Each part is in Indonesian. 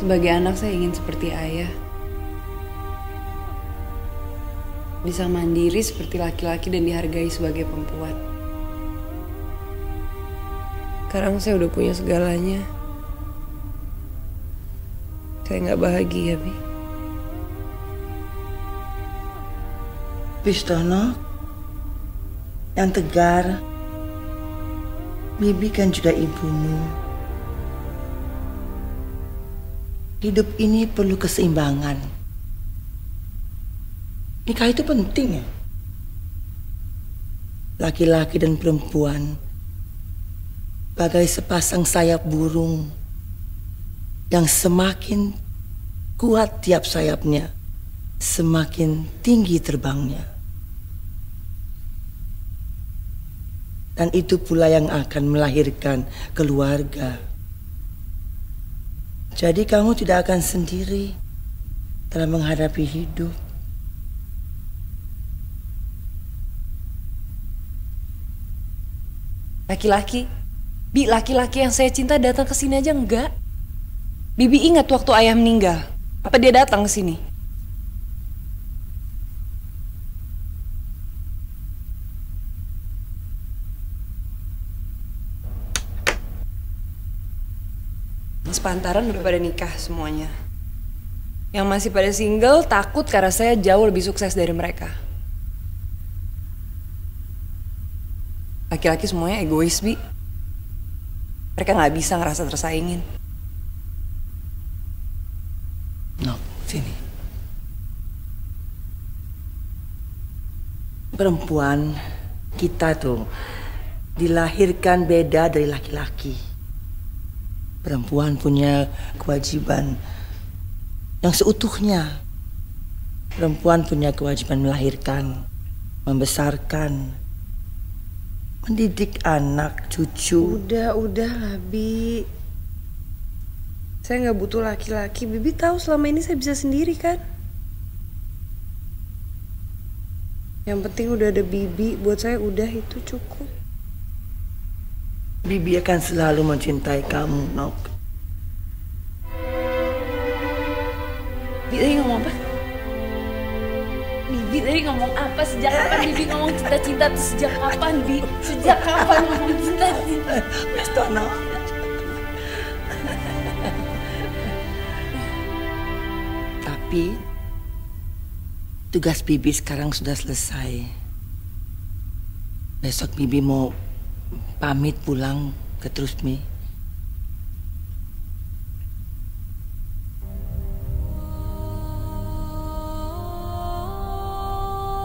Sebagai anak saya ingin seperti ayah. Bisa mandiri seperti laki-laki dan dihargai sebagai perempuan. Sekarang saya udah punya segalanya. Saya nggak bahagia, Bi. Pistono, yang tegar, Bibi kan juga ibumu. Hidup ini perlu keseimbangan. Nikah itu penting ya. Laki-laki dan perempuan bagai sepasang sayap burung yang semakin kuat tiap sayapnya, semakin tinggi terbangnya. Dan itu pula yang akan melahirkan keluarga. Jadi kamu tidak akan sendiri dalam menghadapi hidup. Laki-laki, Bi, laki-laki yang saya cinta datang ke sini aja enggak? Bibi ingat waktu ayah meninggal. Apa dia datang ke sini? Sepantaran udah pada nikah semuanya. Yang masih pada single takut karena saya jauh lebih sukses dari mereka. Laki-laki semuanya egois, Bi. Mereka nggak bisa ngerasa tersaingin. No, sini. Perempuan kita tuh dilahirkan beda dari laki-laki. Perempuan punya kewajiban yang seutuhnya. Perempuan punya kewajiban melahirkan, membesarkan, mendidik anak, cucu. Udah, udah Bi. Saya nggak butuh laki-laki. Bibi tahu selama ini saya bisa sendiri kan? Yang penting udah ada Bibi, buat saya udah itu cukup. Bibi akan selalu mencintai kamu, Nok. Bibi tadi ngomong apa? Bibi tadi ngomong apa? Sejak kapan Bibi ngomong cinta-cinta tuh sejak kapan, Bi? Sejak kapan ngomong cinta-cinta? Pistono. Tapi tugas Bibi sekarang sudah selesai. Besok Bibi mau pamit pulang ke Trusmi.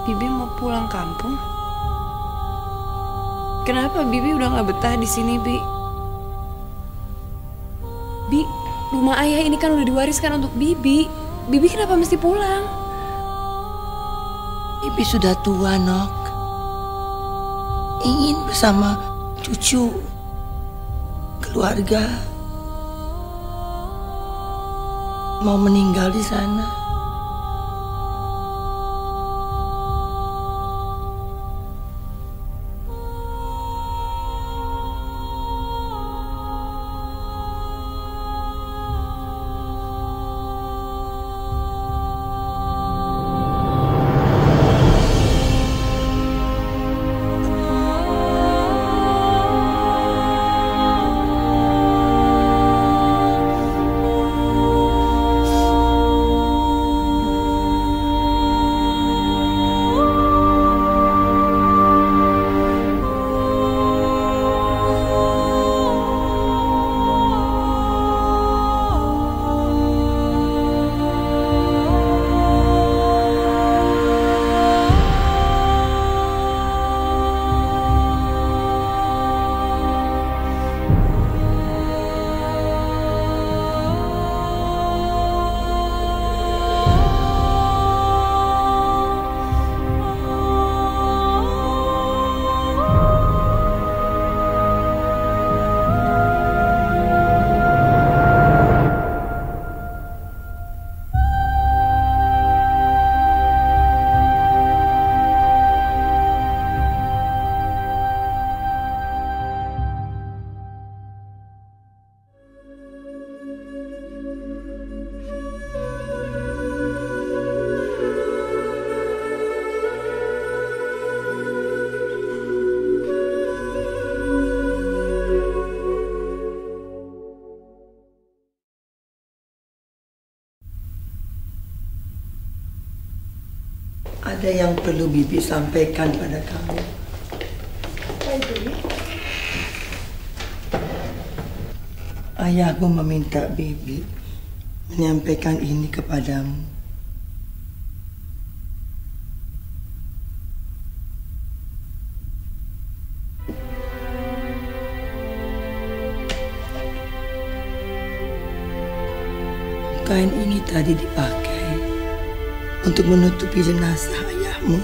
Bibi mau pulang kampung? Kenapa Bibi udah nggak betah di sini, Bi? Bi, rumah ayah ini kan udah diwariskan untuk Bibi. Bibi kenapa mesti pulang? Bibi sudah tua, Nok. Ingin bersama cucu, keluarga. Mau meninggal di sana. Ada yang perlu Bibi sampaikan pada kamu. Ayahmu meminta Bibi menyampaikan ini kepadamu. Kain ini tadi dipakai untuk menutupi jenazah ayahmu.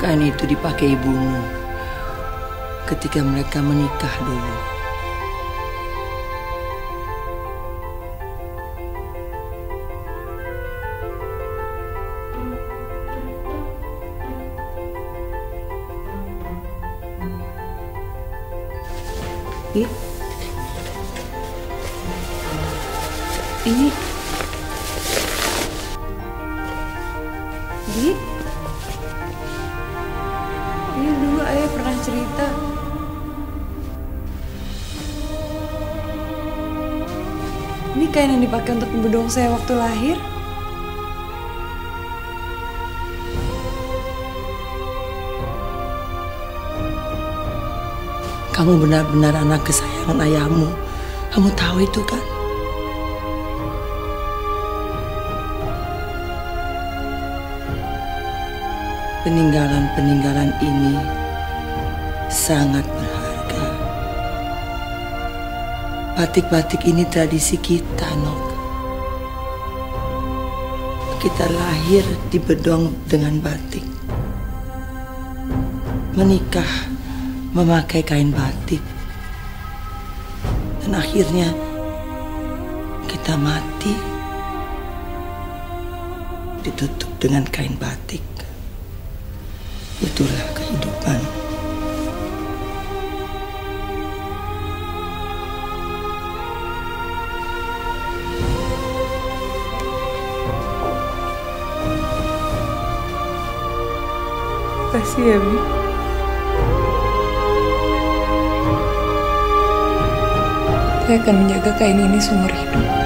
Kain itu dipakai ibumu ketika mereka menikah dulu. Bi. Ini. Ini kain yang dipakai untuk bedong saya waktu lahir. Kamu benar-benar anak kesayangan ayahmu. Kamu tahu itu kan? Peninggalan-peninggalan ini sangat berharga. Batik-batik ini tradisi kita, Nok. Kita lahir di bedong dengan batik. Menikah memakai kain batik. Dan akhirnya kita mati ditutup dengan kain batik. Itulah kehidupan. Kasih ya, Bi. Saya akan menjaga kain ini seumur hidup.